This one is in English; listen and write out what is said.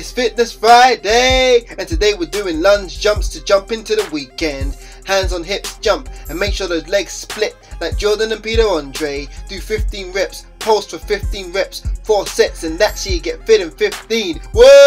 It's Fitness Friday, and today we're doing lunge jumps to jump into the weekend. Hands on hips, jump, and make sure those legs split like Jordan and Peter Andre. Do 15 reps, pulse for 15 reps, 4 sets, and that's how you get fit in 15. What?